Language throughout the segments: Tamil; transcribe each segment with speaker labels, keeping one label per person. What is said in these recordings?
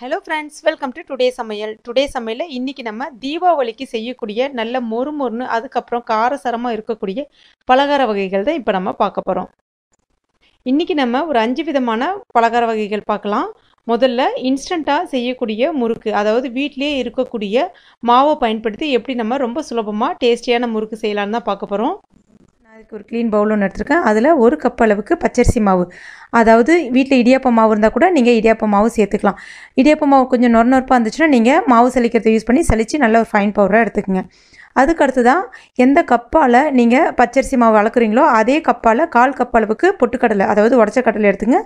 Speaker 1: Hello friends welcome to today சமையல். டுடே சமையலில் இன்றைக்கி நம்ம தீபாவளிக்கு செய்யக்கூடிய நல்ல மொறு மொறுன்னு அதுக்கப்புறம் காரசரமாக இருக்கக்கூடிய பலகார வகைகள் தான் இப்போ நம்ம பார்க்க போகிறோம் இன்றைக்கி நம்ம ஒரு அஞ்சு விதமான பலகார வகைகள் பார்க்கலாம். முதல்ல இன்ஸ்டண்ட்டாக செய்யக்கூடிய முறுக்கு அதாவது வீட்டிலேயே இருக்கக்கூடிய மாவை பயன்படுத்தி எப்படி நம்ம ரொம்ப சுலபமாக டேஸ்டியான முறுக்கு செய்யலான்னு தான் பார்க்க போகிறோம் அதுக்கு ஒரு க்ளீன் பவுல் ஒன்று எடுத்துருக்கேன். அதில் ஒரு கப் அளவுக்கு பச்சரிசி மாவு. அதாவது வீட்டில் இடியாப்ப மாவு இருந்தால் கூட நீங்கள் இடியாப்ப மாவு சேர்த்துக்கலாம். இடியாப்ப மாவு கொஞ்சம் நொறு நொறுப்பாக இருந்துச்சுன்னா நீங்கள் மாவு சலிக்கிறத யூஸ் பண்ணி சலித்து நல்ல ஒரு ஃபைன் பவுடராக எடுத்துக்கோங்க. அதுக்கு அடுத்ததான் எந்த கப்பால் நீங்கள் பச்சரிசி மாவு வளர்க்குறீங்களோ அதே கப்பால் கால் கப் அளவுக்கு பொட்டுக்கடலை அதாவது உடச்ச கடலை எடுத்துங்க.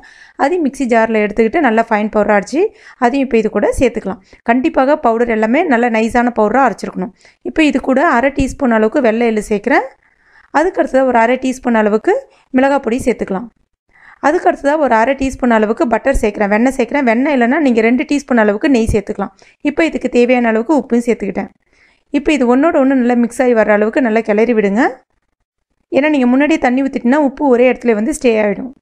Speaker 1: அதையும் மிக்ஸி ஜாரில் எடுத்துக்கிட்டு நல்லா ஃபைன் பவுடராக அடித்து அதையும் இப்போ இது கூட சேர்த்துக்கலாம். கண்டிப்பாக பவுடர் எல்லாமே நல்ல நைஸான பவுடராக அரைச்சிருக்கணும். இப்போ இது கூட அரை டீஸ்பூன் அளவுக்கு வெள்ளை எள்ளு சேர்க்குறேன். அதுக்கு அடுத்ததாக ஒரு அரை டீஸ்பூன் அளவுக்கு மிளகாய் பொடி சேர்த்துக்கலாம். அதுக்கு அடுத்ததாக ஒரு அரை டீஸ்பூன் அளவுக்கு பட்டர் சேர்க்குறேன். வெண்ணெய் சேர்க்குறேன். வெண்ணெய் இல்லைன்னா நீங்கள் ரெண்டு டீஸ்பூன் அளவுக்கு நெய் சேர்த்துக்கலாம். இப்போ இதுக்கு தேவையான அளவுக்கு உப்பும் சேர்த்துக்கிட்டேன். இப்போ இது ஒன்றோட ஒன்று நல்லா மிக்ஸ் ஆகி வர அளவுக்கு நல்லா கிளறி விடுங்க. ஏன்னா நீங்கள் முன்னாடியே தண்ணி ஊற்றிட்டுனா உப்பு ஒரே இடத்துல வந்து ஸ்டே ஆகிடும்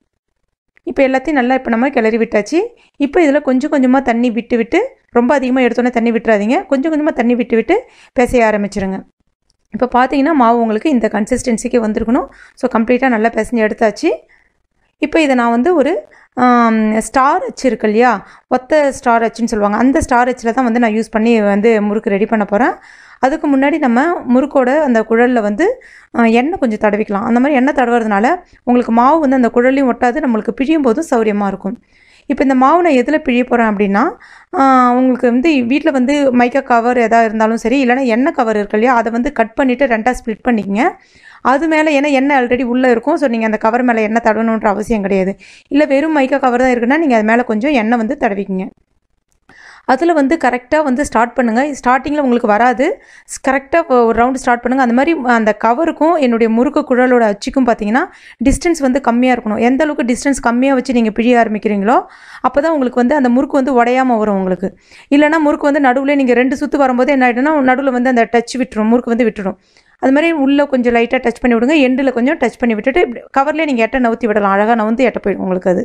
Speaker 1: இப்போ எல்லாத்தையும் நல்லா இப்போ நம்ம கிளறி விட்டாச்சு. இப்போ இதில் கொஞ்சம் கொஞ்சமாக தண்ணி விட்டு விட்டு ரொம்ப அதிகமாக எடுத்தோன்னே தண்ணி விட்டுறாதீங்க. கொஞ்சம் கொஞ்சமாக தண்ணி விட்டு விட்டு பிசைய ஆரம்பிச்சிருங்க. இப்போ பார்த்தீங்கன்னா மாவு உங்களுக்கு இந்த கன்சிஸ்டன்சிக்கு வந்திருக்கணும். ஸோ கம்ப்ளீட்டாக நல்லா பிசைஞ்சு எடுத்தாச்சு. இப்போ இதை நான் வந்து ஒரு ஸ்டார் அச்சு இருக்கு இல்லையா? ஒத்த ஸ்டார் அச்சுன்னு சொல்லுவாங்க. அந்த ஸ்டார் அச்சில் தான் வந்து நான் யூஸ் பண்ணி வந்து முறுக்கு ரெடி பண்ண போகிறேன் அதுக்கு முன்னாடி நம்ம முறுக்கோட அந்த குழலில் வந்து எண்ணெய் கொஞ்சம் தடவிக்கலாம். அந்த மாதிரி எண்ணெய் தடவுறதுனால உங்களுக்கு மாவு வந்து அந்த குழலையும் ஒட்டாது நம்மளுக்கு பிழியும் போதும் சௌரியமாக இருக்கும். இப்போ இந்த மாவு நான் எதில் பிழிய போகிறேன் அப்படின்னா உங்களுக்கு வந்து வீட்டில் வந்து மைக்கா கவர் எதாக இருந்தாலும் சரி இல்லைனா எண்ணெய் கவர் இருக்கு இல்லையா அதை வந்து கட் பண்ணிவிட்டு ரெண்டாக ஸ்ப்ளிட் பண்ணிக்கங்க. அது மேலே ஏன்னா எண்ணெய் ஆல்ரெடி உள்ளே இருக்கும் ஸோ நீங்கள் அந்த கவர் மேலே எண்ணெய் தடவணுன்ற அவசியம் கிடையாது. இல்லை வெறும் மைக்கா கவர் தான் இருக்குன்னா நீங்கள் அது மேலே கொஞ்சம் எண்ணெய் வந்து தடவிக்கிங்க. அதில் வந்து கரெக்டாக வந்து ஸ்டார்ட் பண்ணுங்கள் ஸ்டார்டிங்கில் உங்களுக்கு வராது. கரெக்டாக ஒரு ரவுண்டு ஸ்டார்ட் பண்ணுங்கள் அந்த மாதிரி அந்த கவருக்கும் என்னுடைய முறுக்கு குழலோட அச்சுக்கும் பார்த்தீங்கன்னா டிஸ்டன்ஸ் வந்து கம்மியாக இருக்கணும். எந்த அளவுக்கு டிஸ்டன்ஸ் கம்மியாக வச்சு நீங்கள் பிழிய ஆரம்பிக்கிறீங்களோ அப்போ தான் உங்களுக்கு வந்து அந்த முறுக்கு வந்து உடையாமல் வரும் உங்களுக்கு. இல்லைனா முறுக்கு வந்து நடுவில் நீங்கள் ரெண்டு சுற்று வரும்போது என்ன ஆகிடும்னா நடுவில் வந்து அந்த டச் விட்டுரும். முறுக்கு வந்து விட்டுடும் அது மாதிரி உள்ளே கொஞ்சம் லைட்டாக டச் பண்ணி விடுங்க. எண்டில் கொஞ்சம் டச் பண்ணி விட்டுட்டு கவர்லேயே நீங்கள் எட்டை நவுத்தி விடலாம். அழகாக நவுந்து எட்ட போயிடும் உங்களுக்கு அது.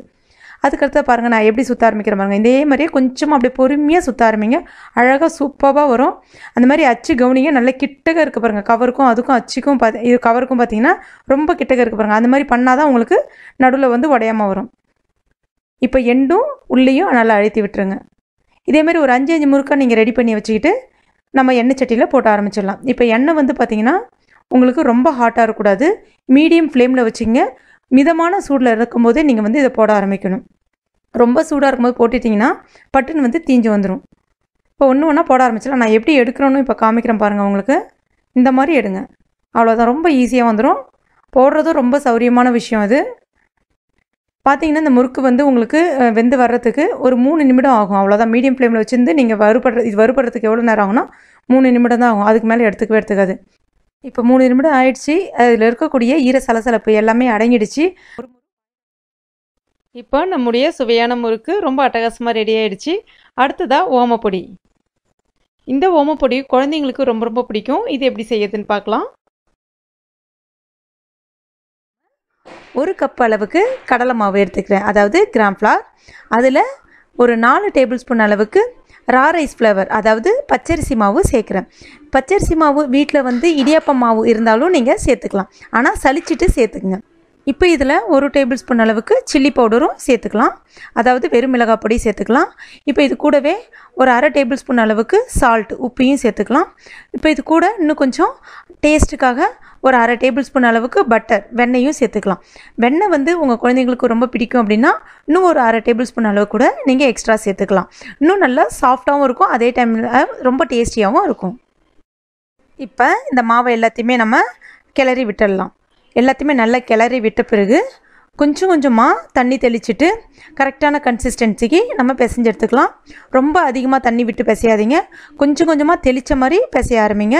Speaker 1: அதுக்கடுத்து பாருங்கள் நான் எப்படி சுற்ற ஆரம்பிக்கிறேன் பாருங்கள் இதே மாதிரியே கொஞ்சமாக அப்படியே பொறுமையாக சுற்ற ஆரம்பிங்க. அழகாக சூப்பராக வரும். அந்த மாதிரி அச்சு கவுனிங்க நல்ல கிட்டக இருக்குது பாருங்கள் கவருக்கும் அதுக்கும் அச்சுக்கும் பார்த்து இது கவருக்கும் பார்த்தீங்கன்னா ரொம்ப கிட்டக இருக்குது பாருங்கள் அந்த மாதிரி பண்ணால் தான் உங்களுக்கு நடுவில் வந்து உடையாமல் வரும். இப்போ எண்டும் உள்ளேயும் நல்லா அழுத்தி விட்டுருங்க. இதேமாரி ஒரு அஞ்சு அஞ்சு முறுக்காக நீங்கள் ரெடி பண்ணி வச்சுக்கிட்டு நம்ம எண்ணெய் சட்டியில் போட்டு ஆரம்பிச்சிடலாம். இப்போ எண்ணெய் வந்து பார்த்திங்கன்னா உங்களுக்கு ரொம்ப ஹாட்டாக இருக்கக்கூடாது. மீடியம் ஃப்ளேமில் வச்சுங்க. மிதமான சூடில் இருக்கும்போதே நீங்கள் வந்து இதை போட ஆரம்பிக்கணும். ரொம்ப சூடாக இருக்கும்போது போட்டுட்டிங்கன்னா பட்டுன்னு வந்து தீஞ்சு வந்துடும் இப்போ ஒன்று ஒன்றா போட ஆரம்பிச்சிடலாம். நான் எப்படி எடுக்கிறோன்னு இப்போ காமிக்கிறேன் பாருங்கள் உங்களுக்கு. இந்த மாதிரி எடுங்க. அவ்வளோதான் ரொம்ப ஈஸியாக வந்துடும் போடுறதும் ரொம்ப சௌரியமான விஷயம் அது. பார்த்தீங்கன்னா இந்த முறுக்கு வந்து உங்களுக்கு வெந்து வர்றதுக்கு ஒரு மூணு நிமிடம் ஆகும். அவ்வளோதான் மீடியம் ஃப்ளேமில் வச்சுருந்து நீங்கள் வறுபடுற இது வறுபடுறதுக்கு எவ்வளோ நேரம் ஆகும்னா மூணு நிமிடம் தான் ஆகும். அதுக்கு மேலே எடுத்துக்கவே எடுத்துக்காது. இப்போ மூணு நிமிடம் ஆயிடுச்சு. அதில் இருக்கக்கூடிய ஈர சலசலப்பு எல்லாமே அடங்கிடுச்சு. இப்போ நம்முடைய சுவையான முறுக்கு ரொம்ப அட்டகாசமாக ரெடி ஆயிடுச்சு. அடுத்ததாக ஓமப்பொடி இந்த ஓமப்பொடி குழந்தைங்களுக்கு ரொம்ப ரொம்ப பிடிக்கும். இது எப்படி செய்யுதுன்னு பார்க்கலாம். ஒரு கப் அளவுக்கு கடலை மாவு எடுத்துக்கிறேன். அதாவது கிராம் ஃப்ளார் அதில் ஒரு நாலு டேபிள் ஸ்பூன் அளவுக்கு ரா ரைஸ் ஃப்ளவர் அதாவது பச்சரிசி மாவு சேர்க்குறேன். பச்சரிசி மாவு வீட்டில் வந்து இடியாப்பம் மாவு இருந்தாலும் நீங்கள் சேர்த்துக்கலாம். ஆனால் சலிச்சிட்டு சேர்த்துக்குங்க. இப்போ இதில் ஒரு டேபிள் ஸ்பூன் அளவுக்கு சில்லி பவுடரும் சேர்த்துக்கலாம். அதாவது வெறும் மிளகாய் பொடி சேர்த்துக்கலாம். இப்போ இது கூடவே ஒரு அரை டேபிள் ஸ்பூன் அளவுக்கு சால்ட் உப்பையும் சேர்த்துக்கலாம். இப்போ இது கூட இன்னும் கொஞ்சம் டேஸ்ட்டுக்காக ஒரு அரை டேபிள் ஸ்பூன் அளவுக்கு பட்டர் வெண்ணையும் சேர்த்துக்கலாம். வெண்ணெய் வந்து உங்கள் குழந்தைங்களுக்கு ரொம்ப பிடிக்கும் அப்படின்னா இன்னும் ஒரு அரை டேபிள் ஸ்பூன் அளவு கூட நீங்கள் எக்ஸ்ட்ரா சேர்த்துக்கலாம். இன்னும் நல்லா சாஃப்டாகவும் இருக்கும் அதே டைமில் ரொம்ப டேஸ்டியாகவும் இருக்கும். இப்போ இந்த மாவை எல்லாத்தையுமே நம்ம கிளறி விட்டுடலாம். எல்லாத்தையுமே நல்லா கிளறி விட்ட பிறகு கொஞ்சம் கொஞ்சமாக தண்ணி தெளிச்சுட்டு கரெக்டான கன்சிஸ்டன்சிக்கு நம்ம பிசைஞ்சு எடுத்துக்கலாம். ரொம்ப அதிகமாக தண்ணி விட்டு பிசையாதீங்க. கொஞ்சம் கொஞ்சமாக தெளித்த மாதிரி பிசைய ஆரம்பிங்க.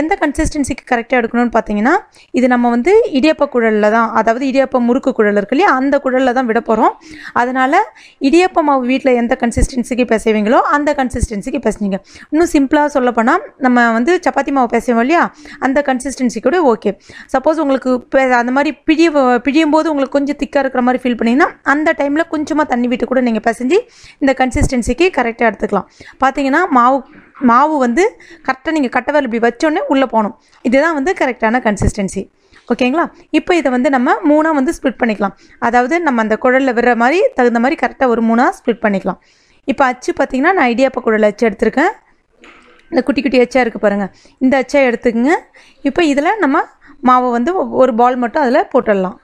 Speaker 1: எந்த கன்சிஸ்டன்சிக்கு கரெக்டாக எடுக்கணும்னு பார்த்தீங்கன்னா இது நம்ம வந்து இடியப்ப குழலில் தான் அதாவது இடியப்ப முறுக்கு குழல் இருக்கு இல்லையா அந்த குழலில் தான் விட போகிறோம் அதனால் இடியப்ப மாவு வீட்டில் எந்த கன்சிஸ்டன்சிக்கு பிசைவீங்களோ அந்த கன்சிஸ்டன்சிக்கு பிசைஞ்சிங்க. இன்னும் சிம்பிளாக சொல்லப்போனால் நம்ம வந்து சப்பாத்தி மாவு பிசைவோம் இல்லையா அந்த கன்சிஸ்டன்சி கூட ஓகே சப்போஸ் உங்களுக்கு அந்த மாதிரி பிழிய பிழியும் போது உங்களுக்கு கொஞ்சம் திக்காக இருக்கிற மாதிரி ஃபீல் பண்ணிங்கன்னா அந்த டைமில் கொஞ்சமாக தண்ணி விட்டு கூட நீங்கள் பிசைஞ்சு இந்த கன்சிஸ்டன்சிக்கு கரெக்டாக எடுத்துக்கலாம். பார்த்தீங்கன்னா மாவு மாவு வந்து கரெக்டாக நீங்கள் கட்டவர் இப்படி வச்சோடனே உள்ளே போகணும். இதுதான் வந்து கரெக்டான கன்சிஸ்டன்சி ஓகேங்களா? இப்போ இதை வந்து நம்ம மூணாக வந்து ஸ்ப்ளிட் பண்ணிக்கலாம். அதாவது நம்ம அந்த குழலில் விடுற மாதிரி தகுந்த மாதிரி கரெக்டாக ஒரு மூணாக ஸ்ப்ளிட் பண்ணிக்கலாம். இப்போ அச்சு பார்த்திங்கன்னா நான் ஐடியாப்பா குழல் அச்சு எடுத்திருக்கேன். இந்த குட்டி குட்டி அச்சாக இருக்குது பாருங்கள் இந்த அச்சா எடுத்துக்கங்க. இப்போ இதில் நம்ம மாவை வந்து ஒரு பால் மட்டும் அதில் போட்டுடலாம்.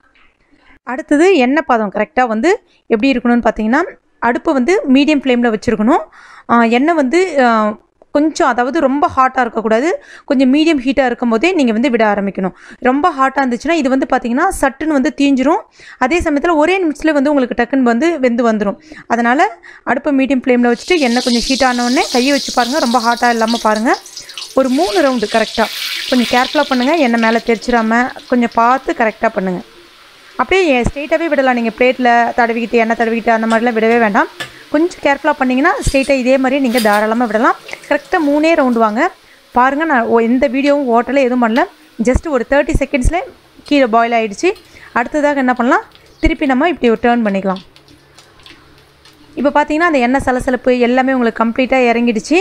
Speaker 1: அடுத்தது எண்ணெய் பாதம் கரெக்டாக வந்து எப்படி இருக்கணும்னு பார்த்தீங்கன்னா அடுப்பை வந்து மீடியம் ஃப்ளேமில் வச்சுருக்கணும். எண்ணெய் வந்து கொஞ்சம் அதாவது ரொம்ப ஹாட்டாக இருக்கக்கூடாது. கொஞ்சம் மீடியம் ஹீட்டாக இருக்கும் போதே நீங்கள் வந்து விட ஆரம்பிக்கணும். ரொம்ப ஹாட்டாக இருந்துச்சுன்னா இது வந்து பார்த்திங்கன்னா சட்டுன்னு வந்து தீஞ்சிரும். அதே சமயத்தில் ஒரே நிமிஷத்தில் வந்து உங்களுக்கு டக்குன்னு வந்து வெந்து வந்துடும் அதனால் அடுப்பை மீடியம் ஃப்ளேமில் வச்சுட்டு எண்ணெய் கொஞ்சம் ஹீட் ஆனவுடனே கையை வச்சு பாருங்கள் ரொம்ப ஹாட்டாக இல்லாமல் பாருங்கள் ஒரு மூணு ரவுண்டு கரெக்டாக கொஞ்சம் கேர்ஃபுல்லாக பண்ணுங்கள் எண்ணெய் மேலே தெரிச்சிடாமல் கொஞ்சம் பார்த்து கரெக்டாக பண்ணுங்கள் அப்படியே ஸ்ட்ரெயிட்டாகவே விடலாம். நீங்கள் பிளேட்டில் தடவிக்கிட்டு எண்ணெய் தடவிக்கிட்டு அந்த மாதிரிலாம் விடவே வேண்டாம். கொஞ்சம் கேர்ஃபுல்லாக பண்ணிங்கன்னா ஸ்ட்ரெயிட்டாக இதே மாதிரியே நீங்கள் தாராளமாக விடலாம். கரெக்டாக மூணே ரவுண்டு வாங்க. பாருங்கள் நான் எந்த வீடியோவும் ஓட்டல எதுவும் பண்ணல. ஜஸ்ட் ஒரு தேர்ட்டி செகண்ட்ஸில் கீழே பாயில் ஆகிடுச்சு அடுத்ததாக என்ன பண்ணலாம்? திருப்பி நம்ம இப்படி ஒரு டேர்ன் பண்ணிக்கலாம். இப்போ பார்த்தீங்கன்னா அந்த எண்ணெய் சலசலப்பு எல்லாமே உங்களுக்கு கம்ப்ளீட்டாக இறங்கிடுச்சு.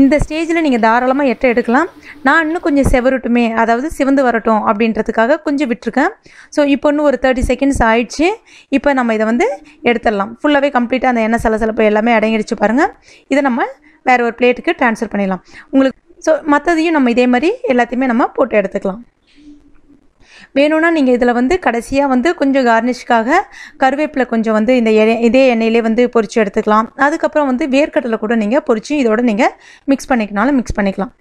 Speaker 1: இந்த ஸ்டேஜில் நீங்கள் தாராளமாக எட்டை எடுக்கலாம். நான் இன்னும் கொஞ்சம் செவருட்டுமே அதாவது சிவந்து வரட்டும் அப்படின்றதுக்காக கொஞ்சம் விட்டுருக்கேன். ஸோ இப்போ இன்னும் ஒரு தேர்ட்டி செகண்ட்ஸ் ஆயிடுச்சு. இப்போ நம்ம இதை வந்து எடுத்துடலாம். ஃபுல்லாகவே கம்ப்ளீட்டாக அந்த எண்ணெய் சலசலப்பு எல்லாமே அடங்கிடுச்சு பாருங்கள் இதை நம்ம வேறு ஒரு பிளேட்டுக்கு ட்ரான்ஸ்ஃபர் பண்ணிடலாம். உங்களுக்கு ஸோ மற்றதையும் நம்ம இதே மாதிரி எல்லாத்தையுமே நம்ம போட்டு எடுத்துக்கலாம். வேணும்னா நீங்கள் இதில் வந்து கடைசியாக வந்து கொஞ்சம் கார்னிஷ்காக கருவேப்பிலை கொஞ்சம் வந்து இந்த எண்ணெய் இதே எண்ணெயிலே வந்து பொறிச்சு எடுத்துக்கலாம். அதுக்கப்புறம் வந்து வேர்க்கடலை கூட நீங்கள் பொறிச்சு இதோட நீங்கள் மிக்ஸ் பண்ணிக்கனாலும் மிக்ஸ் பண்ணிக்கலாம்.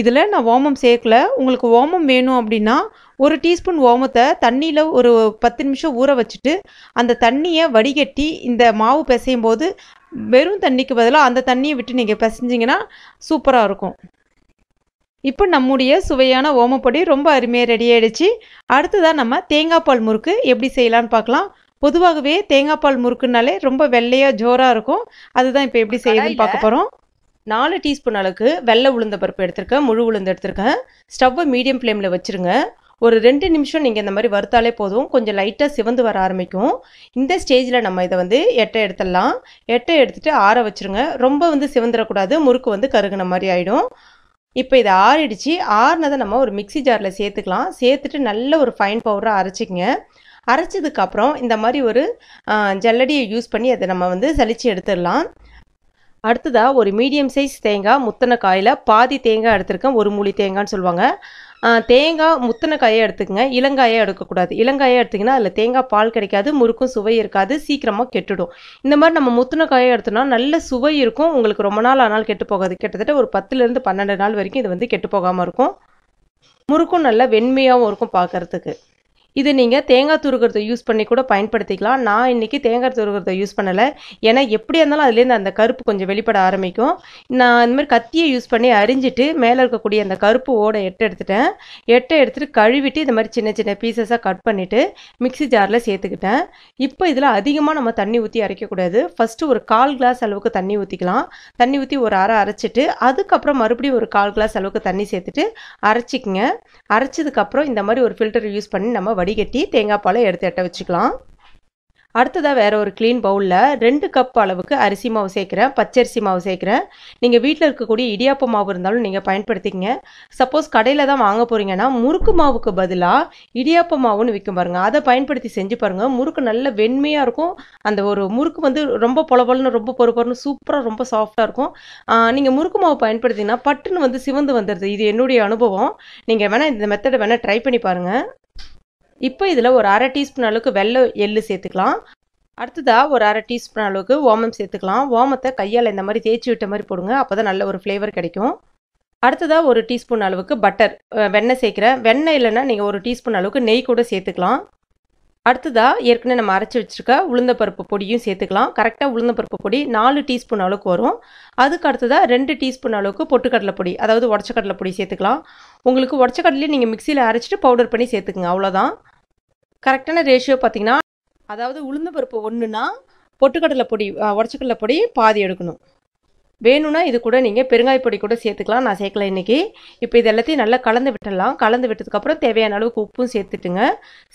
Speaker 1: இதில் நான் ஓமம் சேர்க்கல. உங்களுக்கு ஓமம் வேணும் அப்படின்னா ஒரு டீஸ்பூன் ஓமத்தை தண்ணியில் ஒரு பத்து நிமிஷம் ஊற வச்சுட்டு அந்த தண்ணியை வடிகட்டி இந்த மாவு பிசையும் போது வெறும் தண்ணிக்கு பதிலாக அந்த தண்ணியை விட்டு நீங்கள் பிசைஞ்சிங்கன்னா சூப்பராக இருக்கும். இப்போ நம்முடைய சுவையான ஓமப்பொடி ரொம்ப அருமையாக ரெடி ஆயிடுச்சு. அடுத்ததாக நம்ம தேங்காய் பால் முறுக்கு எப்படி செய்யலாம்னு பார்க்கலாம். பொதுவாகவே தேங்காய் பால் முறுக்குனாலே ரொம்ப வெள்ளையாக ஜோராக இருக்கும். அதுதான் இப்போ எப்படி செய்யுதுன்னு பார்க்க போகிறோம் நாலு டீஸ்பூன் அளவுக்கு வெள்ளை உளுந்த பருப்பு எடுத்திருக்கேன். முழு உளுந்து எடுத்திருக்கேன். ஸ்டவ்வை மீடியம் ஃப்ளேமில் வச்சுருங்க. ஒரு ரெண்டு நிமிஷம் நீங்கள் இந்த மாதிரி வறுத்தாலே போதும். கொஞ்சம் லைட்டாக சிவந்து வர ஆரம்பிக்கும். இந்த ஸ்டேஜில் நம்ம இதை வந்து எட்டை எடுத்துடலாம். எட்டை எடுத்துட்டு ஆற வச்சுருங்க. ரொம்ப வந்து சிவந்துடக்கூடாது முறுக்கு வந்து கருகுன மாதிரி ஆகிடும் இப்போ இதை ஆறிடுச்சு. ஆறுனதை நம்ம ஒரு மிக்ஸி ஜாரில் சேர்த்துக்கலாம். சேர்த்துட்டு நல்ல ஒரு ஃபைன் பவுடராக அரைச்சிக்கங்க. அரைச்சதுக்கப்புறம் இந்த மாதிரி ஒரு ஜல்லடியை யூஸ் பண்ணி அதை நம்ம வந்து சளிச்சு எடுத்துடலாம். அடுத்ததாக ஒரு மீடியம் சைஸ் தேங்காய் முத்தனை காயில் பாதி தேங்காய் எடுத்திருக்கேன் ஒரு மூலி தேங்காய்னு சொல்லுவாங்க. தேங்காய் முத்தின காயை எடுத்துக்கங்க. இளங்காயை எடுக்கக்கூடாது. இளங்காயை எடுத்திங்கன்னா அதில் தேங்காய் பால் கிடைக்காது முறுக்கும் சுவை இருக்காது சீக்கிரமாக கெட்டுடும். இந்த மாதிரி நம்ம முத்தின காயை எடுத்தோம்னா நல்ல சுவை இருக்கும். உங்களுக்கு ரொம்ப நாள் ஆனாலும் கெட்டு போகாது. கிட்டத்தட்ட ஒரு பத்துலேருந்து பன்னெண்டு நாள் வரைக்கும் இது வந்து கெட்டு போகாமல் இருக்கும். முறுக்கும் நல்ல வெண்மையாகவும் இருக்கும் பார்க்கறதுக்கு இது நீங்கள் தேங்காய் துருக்கிறத யூஸ் பண்ணி கூட பயன்படுத்திக்கலாம். நான் இன்னைக்கு தேங்காய் துருக்கிறத யூஸ் பண்ணலை. ஏன்னா எப்படியா இருந்தாலும் அதுலேருந்து அந்த கருப்பு கொஞ்சம் வெளிப்பட ஆரம்பிக்கும். நான் இந்த மாதிரி கத்தியை யூஸ் பண்ணி அரிஞ்சிட்டு மேலே இருக்கக்கூடிய அந்த கருப்பு ஓட எட்டை எடுத்துட்டேன். எட்டை எடுத்துகிட்டு கழுவிட்டு இந்த மாதிரி சின்ன சின்ன பீசஸாக கட் பண்ணிவிட்டு மிக்ஸி ஜாரில் சேர்த்துக்கிட்டேன். இப்போ இதில் அதிகமாக நம்ம தண்ணி ஊற்றி அரைக்கக்கூடாது ஃபஸ்ட்டு ஒரு கால் கிளாஸ் அளவுக்கு தண்ணி ஊற்றிக்கலாம் தண்ணி ஊற்றி ஒரு அரை அரைச்சிட்டு அதுக்கப்புறம் மறுபடியும் ஒரு கால் கிளாஸ் அளவுக்கு தண்ணி சேர்த்துட்டு அரைச்சிக்கங்க. அரைச்சதுக்கப்புறம் இந்த மாதிரி ஒரு ஃபில்டர் யூஸ் பண்ணி நம்ம வடிகட்டி தேங்காய் பாலை எடுத்து எட்ட வச்சுக்கலாம். அடுத்ததாக வேறு ஒரு க்ளீன் பவுலில் ரெண்டு கப் அளவுக்கு அரிசி மாவு சேர்க்குறேன். பச்சரிசி மாவு சேர்க்குறேன். நீங்கள் வீட்டில் இருக்கக்கூடிய இடியாப்ப மாவு இருந்தாலும் நீங்கள் பயன்படுத்திக்கங்க. சப்போஸ் கடையில் தான் வாங்க போகிறீங்கன்னா முறுக்கு மாவுக்கு பதிலாக இடியாப்ப மாவுன்னு விற்கும் பாருங்கள் அதை பயன்படுத்தி செஞ்சு பாருங்கள் முறுக்கு நல்ல வெண்மையாக இருக்கும். அந்த ஒரு முறுக்கு வந்து ரொம்ப பொலபொலன்னு ரொம்ப பொறுப்பொருன்னு சூப்பராக ரொம்ப சாஃப்டாக இருக்கும். நீங்கள் முறுக்கு மாவு பயன்படுத்திங்கன்னா பட்டுன்னு வந்து சிவந்து வந்துடுது இது என்னுடைய அனுபவம். நீங்கள் வேணால் இந்த மெத்தடை வேணால் ட்ரை பண்ணி பாருங்கள் இப்போ இதில் ஒரு அரை டீஸ்பூன் அளவுக்கு வெள்ளை எள்ளு சேர்த்துக்கலாம். அடுத்ததாக ஒரு அரை டீஸ்பூன் அளவுக்கு ஓமம் சேர்த்துக்கலாம். ஓமத்தை கையால் இந்த மாதிரி தேய்ச்சி விட்ட மாதிரி போடுங்க. அப்போ தான் நல்ல ஒரு ஃப்ளேவர் கிடைக்கும். அடுத்ததாக ஒரு டீஸ்பூன் அளவுக்கு பட்டர் வெண்ணெய் சேர்க்குறேன் வெண்ணெய் இல்லைன்னா நீங்கள் ஒரு டீஸ்பூன் அளவுக்கு நெய் கூட சேர்த்துக்கலாம். அடுத்ததாக ஏற்கனவே நம்ம அரைச்சி வச்சிருக்க உளுந்தப்பருப்பு பொடியும் சேர்த்துக்கலாம். கரெக்டாக உளுந்தப்பருப்பு பொடி நாலு டீஸ்பூன் அளவுக்கு வரும். அதுக்கு அடுத்ததாக ரெண்டு டீஸ்பூன் அளவுக்கு பொட்டுக்கடலை பொடி அதாவது உடச்சக்கடலை பொடி சேர்த்துக்கலாம். உங்களுக்கு உடச்சக்கடலையும் நீங்கள் மிக்சியில் அரைச்சிட்டு பவுடர் பண்ணி சேர்த்துக்குங்க. அவ்வளோதான் கரெக்டான ரேஷியோ பார்த்தீங்கன்னா அதாவது உளுந்தப்பருப்பு ஒன்றுனா பொட்டுக்கடலை பொடி உடச்சக்கடலை பொடி பாதி எடுக்கணும். வேணும்னா இது கூட நீங்கள் பெருங்காய பொடி கூட சேர்த்துக்கலாம். நான் சேர்க்கல இன்றைக்கி இப்போ இது எல்லாத்தையும் நல்லா கலந்து விட்டுடலாம். கலந்து விட்டதுக்கப்புறம் தேவையான அளவுக்கு உப்பும் சேர்த்துட்டுங்க.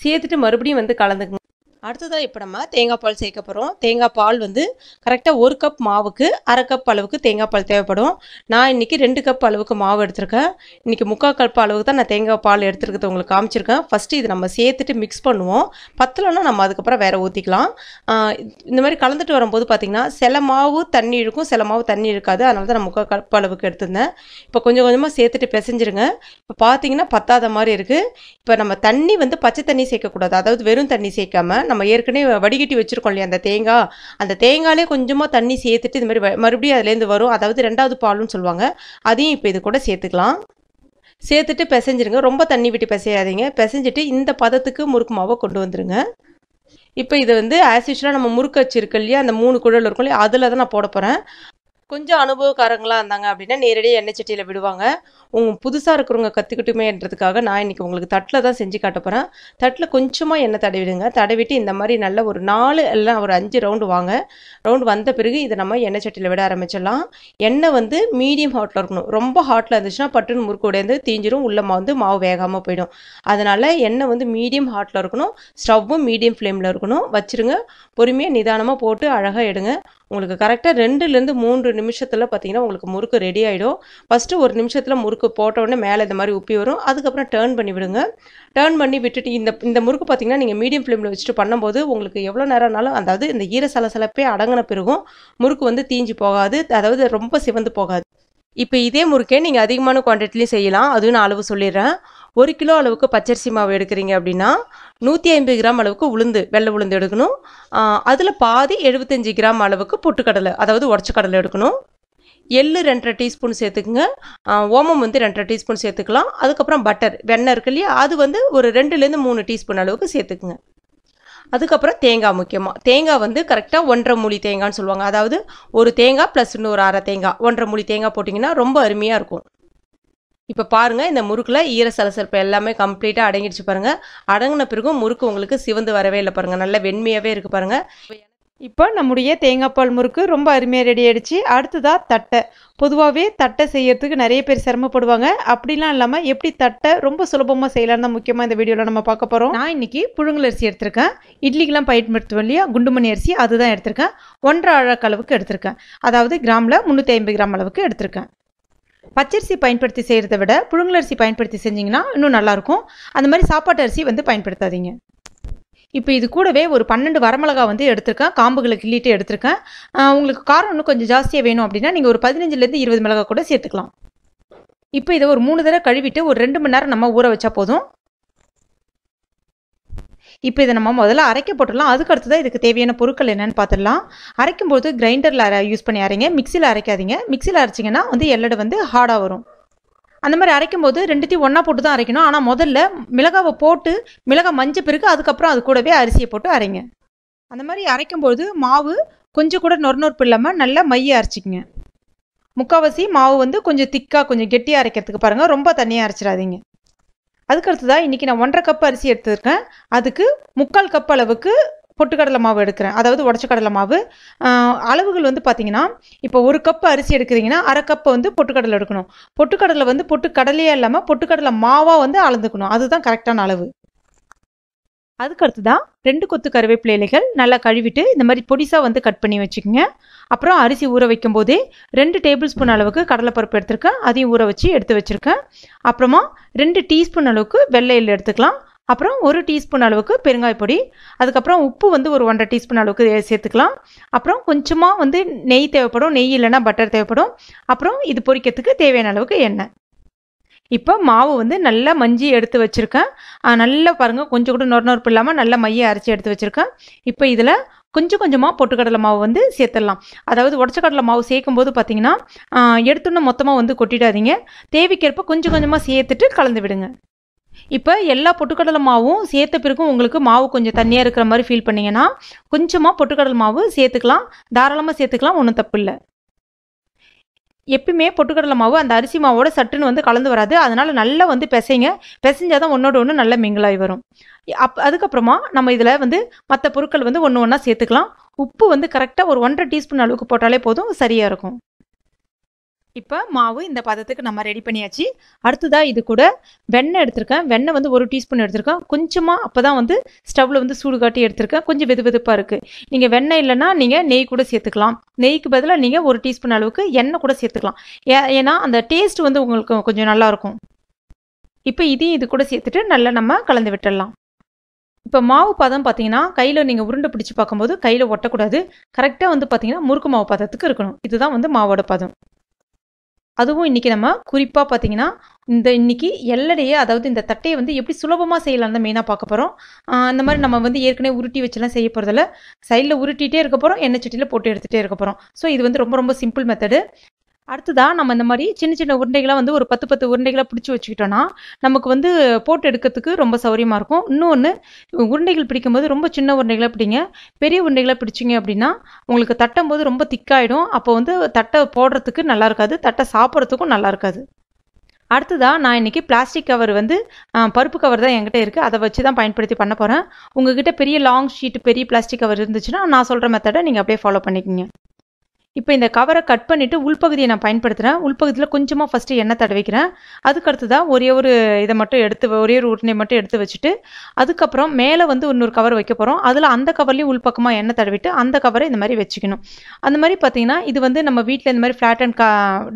Speaker 1: சேர்த்துட்டு மறுபடியும் வந்து கலந்துக்குங்க. அடுத்ததாக இப்போ நம்ம தேங்காய் பால் சேர்க்க போகிறோம் தேங்காய் பால் வந்து கரெக்டாக ஒரு கப் மாவுக்கு அரை கப் அளவுக்கு தேங்காய் பால் தேவைப்படும். நான் இன்றைக்கி ரெண்டு கப் அளவுக்கு மாவு எடுத்திருக்கேன். இன்றைக்கி முக்கால் கப் அளவுக்கு தான் நான் தேங்காய் பால் எடுத்துருக்கிறது உங்களுக்கு காமிச்சிருக்கேன். ஃபஸ்ட்டு இது நம்ம சேர்த்துட்டு மிக்ஸ் பண்ணுவோம். பத்தலைன்னா நம்ம அதுக்கப்புறம் வேறு ஊற்றிக்கலாம் இந்த மாதிரி கலந்துட்டு வரும்போது பார்த்திங்கன்னா சில மாவு தண்ணி இழுக்கும் சில மாவு தண்ணி இருக்காது அதனால தான் நான் முக்கால் கப் அளவுக்கு எடுத்திருந்தேன். இப்போ கொஞ்சம் கொஞ்சமாக சேர்த்துட்டு பிசைஞ்சிருங்க. இப்போ பார்த்தீங்கன்னா பத்தாத மாதிரி இருக்குது இப்போ நம்ம தண்ணி வந்து பச்சை தண்ணி சேர்க்கக்கூடாது அதாவது வெறும் தண்ணி சேர்க்காம நம்ம ஏற்கனவே வடிகட்டி வச்சுருக்கோம் இல்லையா அந்த தேங்காய் அந்த தேங்காயிலே கொஞ்சமாக தண்ணி சேர்த்துட்டு இந்த மாதிரி மறுபடியும் அதுலேருந்து வரும். அதாவது ரெண்டாவது பாலுன்னு சொல்லுவாங்க. அதையும் இப்போ இது கூட சேர்த்துக்கலாம். சேர்த்துட்டு பிசைஞ்சிருங்க. ரொம்ப தண்ணி விட்டு பிசையாதீங்க. பிசைஞ்சிட்டு இந்த பதத்துக்கு முறுக்கு மாவை கொண்டு வந்துருங்க. இப்போ இது வந்து ஆஸ் யூஸ்வலாக நம்ம முறுக்கு வச்சிருக்கு இல்லையா? அந்த மூணு குழல் இருக்கும் இல்லையா? அதில் தான் நான் போட போகிறேன் கொஞ்சம் அனுபவக்காரங்களாக இருந்தாங்க அப்படின்னா நேரடியாக எண்ணெய் சட்டியில் விடுவாங்க. உங்க புதுசாக இருக்கிறவங்க கற்றுக்கிட்டுமேன்றதுக்காக நான் இன்றைக்கி உங்களுக்கு தட்டில் தான் செஞ்சு காட்ட போகிறேன் தட்டில் கொஞ்சமாக எண்ணெய் தடவிடுங்க. தடவிட்டு இந்த மாதிரி நல்ல ஒரு நாலு இல்லை ஒரு அஞ்சு ரவுண்டு வாங்க. ரவுண்டு வந்த பிறகு இதை நம்ம எண்ணெய் சட்டியில் விட ஆரம்பிச்சிடலாம். எண்ணெய் வந்து மீடியம் ஹாட்டில் இருக்கணும். ரொம்ப ஹாட்டில் இருந்துச்சுன்னா பட்டுன்னு முறுக்கு உடைந்து தீஞ்சிரும். உள்ளமாக வந்து மாவு வேகாமல் போயிடும். அதனால் எண்ணெய் வந்து மீடியம் ஹாட்டில் இருக்கணும். ஸ்டவ்வும் மீடியம் ஃப்ளேமில் இருக்கணும். வச்சிருங்க. பொறுமையாக நிதானமாக போட்டு அழகாக எடுங்க. உங்களுக்கு கரெக்டாக ரெண்டுலேருந்து மூன்று நிமிஷத்தில் பார்த்தீங்கன்னா உங்களுக்கு முறுக்கு ரெடி ஆகிடும் ஃபஸ்ட்டு ஒரு நிமிஷத்தில் முறுக்கு போட்ட உடனே மேலே இந்த மாதிரி உப்பி வரும். அதுக்கப்புறம் டேர்ன் பண்ணி விடுங்க. டேர்ன் பண்ணி விட்டுட்டு இந்த இந்த முறுக்கு பார்த்தீங்கன்னா நீங்கள் மீடியம் ஃப்ளேமில் வச்சுட்டு பண்ணும்போது உங்களுக்கு எவ்வளோ நேரம்னாலும் அதாவது இந்த ஈர சலசலப்பே அடங்கின பிறகும் முறுக்கு வந்து தீஞ்சு போகாது. அதாவது ரொம்ப சிவந்து போகாது. இப்போ இதே முறுக்கே நீங்கள் அதிகமான குவான்டிட்டிலையும் செய்யலாம். அதுவும் நான் அளவு சொல்லிடுறேன். ஒரு கிலோ அளவுக்கு பச்சரிசி மாவு எடுக்கிறீங்க அப்படின்னா நூற்றி ஐம்பது கிராம் அளவுக்கு உளுந்து வெள்ளை உளுந்து எடுக்கணும். அதில் பாதி எழுபத்தஞ்சு கிராம் அளவுக்கு பொட்டுக்கடலை அதாவது உடச்ச கடலை எடுக்கணும். எள்ளு ரெண்டரை டீஸ்பூன் சேர்த்துக்குங்க. ஓமம் வந்து ரெண்டரை டீஸ்பூன் சேர்த்துக்கலாம். அதுக்கப்புறம் பட்டர் வெண்ணெய் இருக்கு இல்லையா அது வந்து ஒரு ரெண்டுலேருந்து மூணு டீஸ்பூன் அளவுக்கு சேர்த்துக்குங்க. அதுக்கப்புறம் தேங்காய் முக்கியமாக தேங்காய் வந்து கரெக்டாக ஒன்றரை மூலி தேங்காய்னு சொல்லுவாங்க. அதாவது ஒரு தேங்காய் ப்ளஸ் இன்னொரு அரை தேங்காய். ஒன்றரை மூலி தேங்காய் போட்டிங்கன்னா ரொம்ப அருமையாக இருக்கும். இப்போ பாருங்கள் இந்த முறுக்கில் ஈர சலசலப்பு எல்லாமே கம்ப்ளீட்டாக அடங்கிடுச்சு பாருங்கள் அடங்கின பிறகும் முறுக்கு உங்களுக்கு சிவந்து வரவே இல்லை பாருங்கள் நல்ல வெண்மையாகவே இருக்குது பாருங்கள் இப்போ நம்முடைய தேங்காய்ப்பால் முறுக்கு ரொம்ப அருமையாக ரெடி ஆகிடுச்சு அடுத்ததாக தட்டை. பொதுவாகவே தட்டை செய்யறதுக்கு நிறைய பேர் சிரமப்படுவாங்க. அப்படிலாம் இல்லாமல் எப்படி தட்டை ரொம்ப சுலபமாக செய்யலாம் தான் முக்கியமாக இந்த வீடியோவில் நம்ம பார்க்க போகிறோம் நான் இன்னைக்கு புழுங்கல் அரிசி எடுத்திருக்கேன். இட்லிக்கெலாம் பயன்படுத்துவோம் இல்லையா? குண்டுமணி அரிசி அதுதான் எடுத்திருக்கேன். ஒன்றரை அழகு அளவுக்கு எடுத்திருக்கேன். அதாவது கிராமில் முந்நூற்றி ஐம்பது கிராம் அளவுக்கு எடுத்திருக்கேன். பச்சரிசி பயன்படுத்தி செய்கிறத விட புழுங்கலரிசி பயன்படுத்தி செஞ்சிங்கன்னா இன்னும் நல்லாயிருக்கும். அந்த மாதிரி சாப்பாட்டு அரிசி வந்து பயன்படுத்தாதீங்க. இப்போ இது கூடவே ஒரு பன்னெண்டு வரமிளகா வந்து எடுத்திருக்கேன். காம்புகளை கிள்ளிட்டு எடுத்திருக்கேன். உங்களுக்கு காரம் இன்னும் கொஞ்சம் ஜாஸ்தியாக வேணும் அப்படின்னா நீங்கள் ஒரு பதினஞ்சுலேருந்து இருபது மிளகா கூட சேர்த்துக்கலாம். இப்போ இதை ஒரு மூணு தடவை கழுவிட்டு ஒரு ரெண்டு மணி நேரம் நம்ம ஊற வச்சா போதும். இப்போ இதை நம்ம முதல்ல அரைக்க போட்டுடலாம். அதுக்கு அடுத்து தான் இதுக்கு தேவையான பொருட்கள் என்னென்னு பார்த்துடலாம். அரைக்கும்போது கிரைண்டரில் அரை யூஸ் பண்ணி அரைங்க மிக்சியில் அரைக்காதீங்க. மிக்சியில் அரைச்சிங்கன்னா வந்து எல்லடை வந்து ஹார்டாக வரும். அந்த மாதிரி அரைக்கும் போது ரெண்டுத்தையும் ஒன்றா போட்டு தான் அரைக்கணும். ஆனால் முதல்ல மிளகாவை போட்டு மிளகாய் மஞ்சள் பிறகு அதுக்கப்புறம் அது கூடவே அரிசியை போட்டு அரைங்க. அந்த மாதிரி அரைக்கும்போது மாவு கொஞ்சம் கூட நொறுநொறுப்பு இல்லாமல் நல்லா மைய அரைச்சிக்கங்க. முக்கால்வாசி மாவு வந்து கொஞ்சம் திக்காக கொஞ்சம் கெட்டியாக அரைக்கிறதுக்கு பாருங்கள் ரொம்ப தண்ணியாக அரைச்சிடாதீங்க. அதுக்கு அடுத்ததாக இன்றைக்கி நான் ஒன்றரை கப் அரிசி எடுத்துருக்கேன். அதுக்கு முக்கால் கப் அளவுக்கு பொட்டுக்கடலை மாவு எடுக்கிறேன். அதாவது உடச்ச கடலை மாவு அளவுகள் வந்து பார்த்தீங்கன்னா இப்போ ஒரு கப் அரிசி எடுக்கிறீங்கன்னா அரை கப்பை வந்து பொட்டுக்கடலை எடுக்கணும். பொட்டுக்கடலை வந்து பொட்டுக்கடலையே இல்லாமல் பொட்டுக்கடலை மாவாக வந்து அளந்துக்கணும். அதுதான் கரெக்டான அளவு. அதுக்கு அடுத்ததான் ரெண்டு கொத்து கருவேப்பிலை இலைகள் நல்லா கழுவிட்டு இந்த மாதிரி பொடிசாக வந்து கட் பண்ணி வச்சுக்கோங்க. அப்புறம் அரிசி ஊற வைக்கும் போதே ரெண்டு டேபிள் ஸ்பூன் அளவுக்கு கடலைப்பருப்பு எடுத்திருக்கேன். அதையும் ஊற வச்சு எடுத்து வச்சுருக்கேன். அப்புறமா ரெண்டு டீஸ்பூன் அளவுக்கு வெள்ளை எடுத்துக்கலாம். அப்புறம் ஒரு டீஸ்பூன் அளவுக்கு பெருங்காய பொடி. அதுக்கப்புறம் உப்பு வந்து ஒரு ஒன்றரை டீஸ்பூன் அளவுக்கு சேர்த்துக்கலாம். அப்புறம் கொஞ்சமாக வந்து நெய் தேவைப்படும். நெய் இல்லைன்னா பட்டர் தேவைப்படும். அப்புறம் இது பொரிக்கிறதுக்கு தேவையான அளவுக்கு எண்ணெய். இப்போ மாவு வந்து நல்லா மஞ்சி எடுத்து வச்சுருக்கேன். நல்லா பாருங்கள் கொஞ்சம் கூட நொறு நொறுப்பு இல்லாமல் நல்லா மைய அரைச்சி எடுத்து வச்சுருக்கேன். இப்போ இதில் கொஞ்சம் கொஞ்சமாக பொட்டுக்கடலை மாவு வந்து சேர்த்துடலாம். அதாவது உடச்ச கடலை மாவு சேர்க்கும் போது பார்த்தீங்கன்னா எடுத்தோன்னே மொத்தமாக வந்து கொட்டிடாதீங்க. தேவைக்கேற்ப கொஞ்சம் கொஞ்சமாக சேர்த்துட்டு கலந்து விடுங்க. இப்போ எல்லா பொட்டுக்கடலை மாவும் சேர்த்த பிறகும் உங்களுக்கு மாவு கொஞ்சம் தண்ணியாக இருக்கிற மாதிரி ஃபீல் பண்ணிங்கன்னா கொஞ்சமாக பொட்டுக்கடலை மாவு சேர்த்துக்கலாம். தாராளமாக சேர்த்துக்கலாம் ஒன்றும் தப்பு இல்லை. எப்பயுமே பொட்டுக்கடலை மாவு அந்த அரிசி மாவோட சட்டுன்னு வந்து கலந்து வராது. அதனால் நல்லா வந்து பிசைங்க. பிசைஞ்சால் தான் ஒன்றோட ஒன்று நல்லா மிங்கிளாகி வரும். அப் அதுக்கப்புறமா நம்ம இதில் வந்து மற்ற பொருட்கள் வந்து ஒன்று ஒன்றா சேர்த்துக்கலாம். உப்பு வந்து கரெக்டாக ஒரு ஒன்றரை டீஸ்பூன் அளவுக்கு போட்டாலே போதும். சரியாக இருக்கும். இப்போ மாவு இந்த பதத்துக்கு நம்ம ரெடி பண்ணியாச்சு. அடுத்ததாக இது கூட வெண்ணெய் எடுத்திருக்கேன். வெண்ணெய் வந்து ஒரு டீஸ்பூன் எடுத்திருக்கேன். கொஞ்சமாக அப்போ தான் வந்து ஸ்டவ்வில் வந்து சூடு காட்டி எடுத்திருக்கேன். கொஞ்சம் வெது வெதுப்பாக இருக்குது நீங்கள் வெண்ணெய் இல்லைன்னா நீங்கள் நெய் கூட சேர்த்துக்கலாம். நெய்க்கு பதிலாக நீங்கள் ஒரு டீஸ்பூன் அளவுக்கு எண்ணெய் கூட சேர்த்துக்கலாம். ஏ ஏன்னா அந்த டேஸ்ட் வந்து உங்களுக்கு கொஞ்சம் நல்லாயிருக்கும் இப்போ இதையும் இது கூட சேர்த்துட்டு நல்லா நம்ம கலந்து விட்டுடலாம். இப்போ மாவு பதம் பார்த்தீங்கன்னா கையில் நீங்கள் உருண்டை பிடிச்சி பார்க்கும்போது கையில் ஒட்டக்கூடாது. கரெக்டாக வந்து பார்த்தீங்கன்னா முறுக்கு மாவு பதத்துக்கு இருக்கணும். இதுதான் வந்து மாவோட பதம். அதுவும் இன்றைக்கி நம்ம குறிப்பாக பார்த்தீங்கன்னா இந்த இன்னைக்கு எல்லடையே அதாவது இந்த தட்டையை வந்து எப்படி சுலபமாக செய்யலாம் தான் மெயினாக பார்க்க போகிறோம் அந்த மாதிரி நம்ம வந்து ஏற்கனவே உருட்டி வச்செல்லாம் செய்ய போகிறதில்ல சைடில் உருட்டிகிட்டே இருக்க போகிறோம் எண்ணெய் சட்டியில் போட்டு எடுத்துகிட்டே இருக்க போகிறோம் ஸோ இது வந்து ரொம்ப ரொம்ப சிம்பிள் மெத்தடு அடுத்ததாக நம்ம இந்த மாதிரி சின்ன சின்ன உருண்டைகளாக வந்து ஒரு பத்து பத்து உருண்டைகளாக பிடிச்சி வச்சுக்கிட்டோன்னா நமக்கு வந்து போட்டு எடுக்கிறதுக்கு ரொம்ப சௌரியமாக இருக்கும். இன்னொன்று உருண்டைகள் பிடிக்கும்போது ரொம்ப சின்ன உருண்டைகளாக பிடிங்க. பெரிய உருண்டைகளாக பிடிச்சிங்க அப்படின்னா உங்களுக்கு தட்டும் போது ரொம்ப திக்காயிடும். அப்போ வந்து தட்டை போடுறதுக்கு நல்லா இருக்காது. தட்டை சாப்பிட்றதுக்கும் நல்லா இருக்காது. அடுத்ததாக நான் இன்றைக்கி பிளாஸ்டிக் கவர் வந்து பருப்பு கவர் தான் என்கிட்ட இருக்குது அதை வச்சு தான் பயன்படுத்தி பண்ண போகிறேன் உங்ககிட்ட பெரிய லாங் ஷீட் பெரிய பிளாஸ்டிக் கவர் இருந்துச்சுன்னா நான் சொல்கிற மெத்தடை நீங்கள் அப்படியே ஃபாலோ பண்ணிக்கோங்க. இப்போ இந்த கவரை கட் பண்ணிவிட்டு உள்பகுதியை நான் பயன்படுத்துகிறேன் உள்பகுதியில் கொஞ்சமாக ஃபஸ்ட்டு எண்ணெய் தடவிக்கிறேன். அதுக்கு தான் ஒரே ஒரு இதை மட்டும் எடுத்து ஒரே ஒரு உருண்டை மட்டும் எடுத்து வச்சுட்டு அதுக்கப்புறம் மேலே வந்து இன்னொரு கவர் வைக்க போகிறோம் அதில் அந்த கவர்லேயும் உள்பக்கமாக எண்ணெய் தடவிட்டு அந்த கவரை இந்த மாதிரி வச்சுக்கணும். அந்த மாதிரி பார்த்தீங்கன்னா இது வந்து நம்ம வீட்டில் இந்த மாதிரி ஃப்ளாட் அண்ட் கா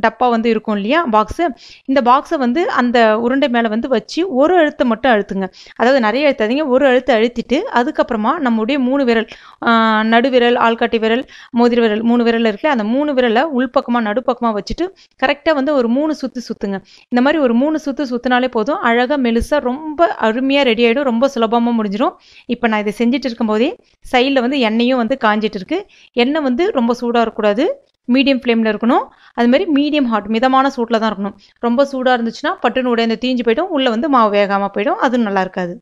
Speaker 1: டப்பா வந்து இருக்கும் இல்லையா பாக்ஸு இந்த பாக்ஸை வந்து அந்த உருண்டை மேலே வந்து வச்சு ஒரு அழுத்தை மட்டும் அழுத்துங்க. அதாவது நிறைய அழுத்தாதீங்க. ஒரு அழுத்தை அழுத்திட்டு அதுக்கப்புறமா நம்முடைய மூணு விரல் நடுவிரல் ஆள்காட்டி விரல் மோதிர விரல் மூணு விரல் இருக்குது அந்த மூணு விரலை உள்பக்கமாக நடுப்பக்கமாக வச்சுட்டு கரெக்டாக வந்து ஒரு மூணு சுற்று சுற்றுங்க இந்த மாதிரி ஒரு மூணு சுற்று சுற்றினாலே போதும். அழகாக மெலுசாக ரொம்ப அருமையாக ரெடி ஆகிடும் ரொம்ப சுலபமாக முடிஞ்சிடும். இப்போ நான் இதை செஞ்சுட்டு இருக்கும்போதே சைடில் வந்து எண்ணெயும் வந்து காஞ்சிட்டு இருக்கு. எண்ணெய் வந்து ரொம்ப சூடாக இருக்கக்கூடாது. மீடியம் ஃப்ளேமில் இருக்கணும். அது மாதிரி மீடியம் ஹாட் மிதமான சூட்டில் தான் இருக்கணும். ரொம்ப சூடாக இருந்துச்சுன்னா பட்டுன்னு உடைந்து தீஞ்சு போயிடும். உள்ளே வந்து மாவு வேகாமல் போயிடும். அதுவும் நல்லா இருக்காது.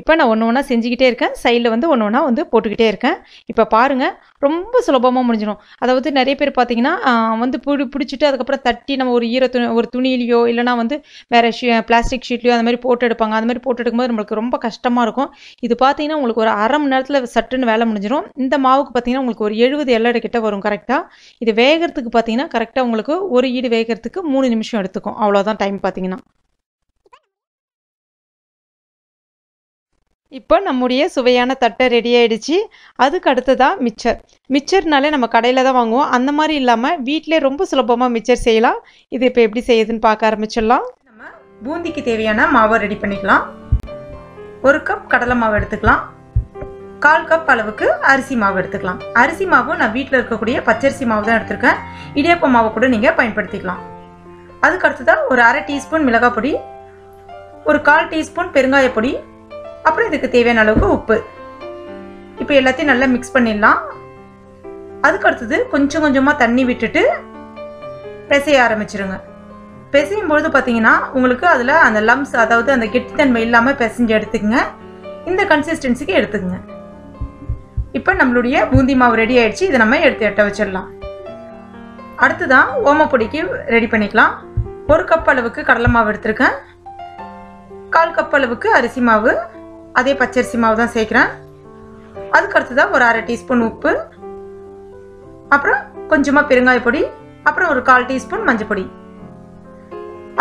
Speaker 1: இப்போ நான் ஒன்று ஒன்றா செஞ்சுக்கிட்டே இருக்கேன். சைடில் வந்து ஒன்று ஒன்றா வந்து போட்டுக்கிட்டே இருக்கேன். இப்போ பாருங்கள் ரொம்ப சுலபமாக முடிஞ்சிடும். அதாவது நிறைய பேர் பார்த்தீங்கன்னா வந்து பிடி பிடிச்சிட்டு அதுக்கப்புறம் தட்டி நம்ம ஒரு ஈர துணி ஒரு துணியிலையோ இல்லைனா வந்து வேறு ஷீ பிளாஸ்டிக் ஷீட்லையோ அந்த மாதிரி போட்டு எடுப்பாங்க. அந்த மாதிரி போட்டு எடுக்கும்போது நம்மளுக்கு ரொம்ப கஷ்டமாக இருக்கும். இது பார்த்தீங்கன்னா உங்களுக்கு ஒரு அரை மணி நேரத்தில் சட்டுன்னு வேலை முடிஞ்சிடும் இந்த மாவுக்கு பார்த்தீங்கன்னா உங்களுக்கு ஒரு எழுபது எல்லடை கிட்ட வரும் கரெக்டாக இது வேகிறதுக்கு பார்த்தீங்கன்னா கரெக்டாக உங்களுக்கு ஒரு ஈடு வேகிறதுக்கு மூணு நிமிஷம் எடுத்துக்கும். அவ்வளோதான் டைம் பார்த்தீங்கன்னா இப்போ நம்முடைய சுவையான தட்டை ரெடி ஆகிடுச்சி அதுக்கு அடுத்ததாக மிச்சர் மிச்சர்னாலே நம்ம கடையில் தான் வாங்குவோம். அந்த மாதிரி இல்லாமல் வீட்டிலே ரொம்ப சுலபமாக மிச்சர் செய்யலாம். இது இப்போ எப்படி செய்யுதுன்னு பார்க்க ஆரம்பிச்சிடலாம். நம்ம பூந்திக்கு தேவையான மாவை ரெடி பண்ணிக்கலாம். ஒரு கப் கடலை மாவு எடுத்துக்கலாம். கால் கப் அளவுக்கு அரிசி மாவு எடுத்துக்கலாம். அரிசி மாவு நான் வீட்டில் இருக்கக்கூடிய பச்சரிசி மாவு தான் எடுத்திருக்கேன். இடியப்ப மாவு கூட நீங்கள் பயன்படுத்திக்கலாம். அதுக்கு அடுத்ததாக ஒரு அரை டீஸ்பூன் மிளகாய் பொடி ஒரு கால் டீஸ்பூன் பெருங்காய பொடி அப்புறம் இதுக்கு தேவையான அளவுக்கு உப்பு. இப்போ எல்லாத்தையும் நல்லா மிக்ஸ் பண்ணிடலாம். அதுக்கு அடுத்தது கொஞ்சம் கொஞ்சமாக தண்ணி விட்டுட்டு பிசைய ஆரம்பிச்சிருங்க. பிசையும் பொழுது பார்த்தீங்கன்னா உங்களுக்கு அதில் அந்த லம்ஸ் அதாவது அந்த கெட்டித்தன்மை இல்லாமல் பிசைஞ்சு எடுத்துக்கங்க. இந்த கன்சிஸ்டன்சிக்கு எடுத்துக்கங்க. இப்போ நம்மளுடைய பூந்தி மாவு ரெடி ஆயிடுச்சு. இதை நம்ம எடுத்து எட்ட வச்சிடலாம். அடுத்துதான் ஓமப்பொடிக்கு ரெடி பண்ணிக்கலாம். ஒரு கப் அளவுக்கு கடலை மாவு எடுத்திருக்கேன். கால் கப் அளவுக்கு அரிசி மாவு. அதே பச்சரிசி மாவு தான் சேர்க்குறேன். அதுக்கு அடுத்ததாக ஒரு அரை டீஸ்பூன் உப்பு அப்புறம் கொஞ்சமாக பெருங்காய பொடி அப்புறம் ஒரு கால் டீஸ்பூன் மஞ்சள் பொடி.